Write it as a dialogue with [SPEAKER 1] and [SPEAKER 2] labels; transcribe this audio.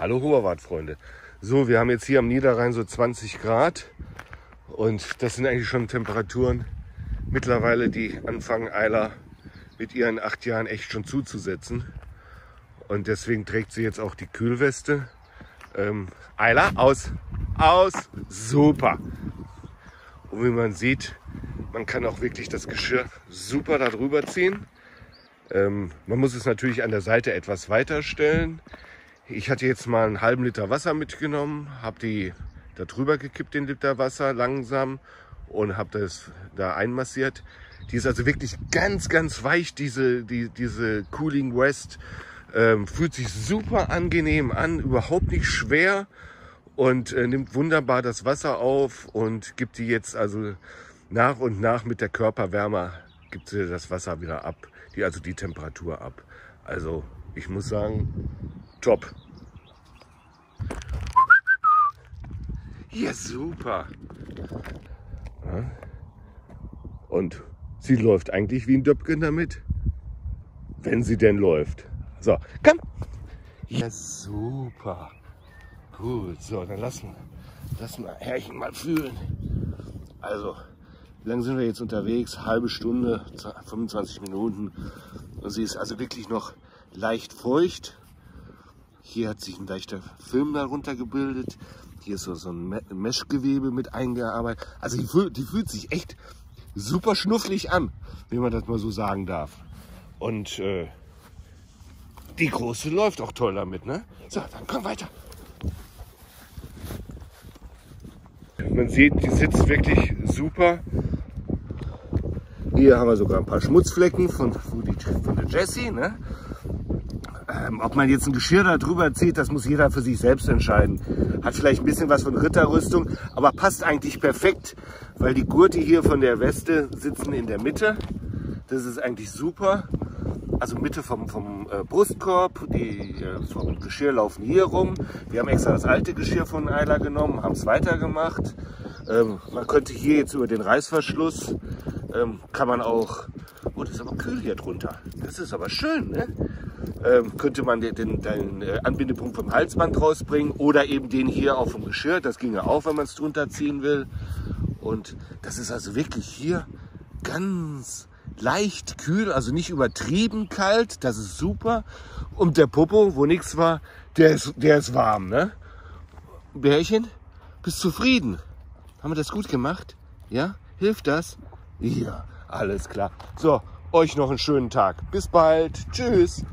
[SPEAKER 1] Hallo Hoherwart-Freunde. So, wir haben jetzt hier am Niederrhein so 20 Grad und das sind eigentlich schon Temperaturen mittlerweile, die anfangen Eiler mit ihren acht Jahren echt schon zuzusetzen. Und deswegen trägt sie jetzt auch die Kühlweste. Ähm, Eiler, aus, aus, super. Und wie man sieht, man kann auch wirklich das Geschirr super darüber ziehen. Ähm, man muss es natürlich an der Seite etwas weiter stellen. Ich hatte jetzt mal einen halben Liter Wasser mitgenommen, habe die da drüber gekippt, den Liter Wasser langsam und habe das da einmassiert. Die ist also wirklich ganz, ganz weich, diese, die, diese Cooling West. Ähm, fühlt sich super angenehm an, überhaupt nicht schwer und äh, nimmt wunderbar das Wasser auf und gibt die jetzt also nach und nach mit der Körperwärme gibt sie das Wasser wieder ab, die, also die Temperatur ab. Also ich muss sagen, top. Ja, super. Ja. Und sie läuft eigentlich wie ein Döpken damit. Wenn sie denn läuft. So, komm. Ja, super. Gut, so, dann lassen, lassen wir Herrchen mal fühlen. Also, wie lange sind wir jetzt unterwegs? Halbe Stunde, 25 Minuten. Und sie ist also wirklich noch leicht feucht. Hier hat sich ein leichter Film darunter gebildet. Hier ist so, so ein Meshgewebe mit eingearbeitet. Also die, fühlt, die fühlt sich echt super schnufflig an, wenn man das mal so sagen darf. Und äh, die Große läuft auch toll damit, ne? So, dann komm weiter. Man sieht, die sitzt wirklich super. Hier haben wir sogar ein paar Schmutzflecken von, von der Jessie. Ne? Ähm, ob man jetzt ein Geschirr da drüber zieht, das muss jeder für sich selbst entscheiden. Hat vielleicht ein bisschen was von Ritterrüstung, aber passt eigentlich perfekt, weil die Gurte hier von der Weste sitzen in der Mitte. Das ist eigentlich super. Also Mitte vom, vom äh, Brustkorb, die äh, vom Geschirr laufen hier rum. Wir haben extra das alte Geschirr von Eiler genommen, haben es weitergemacht. Ähm, man könnte hier jetzt über den Reißverschluss, ähm, kann man auch, oh das ist aber kühl hier drunter, das ist aber schön, ne? Ähm, könnte man den, den, den äh, Anbindepunkt vom Halsband rausbringen oder eben den hier auf dem Geschirr. Das ginge auch, wenn man es drunter ziehen will. Und das ist also wirklich hier ganz leicht kühl, also nicht übertrieben kalt. Das ist super. Und der Popo, wo nichts war, der ist, der ist warm. Ne? Bärchen, bist zufrieden? Haben wir das gut gemacht? Ja? Hilft das? Ja, alles klar. So, euch noch einen schönen Tag. Bis bald. Tschüss.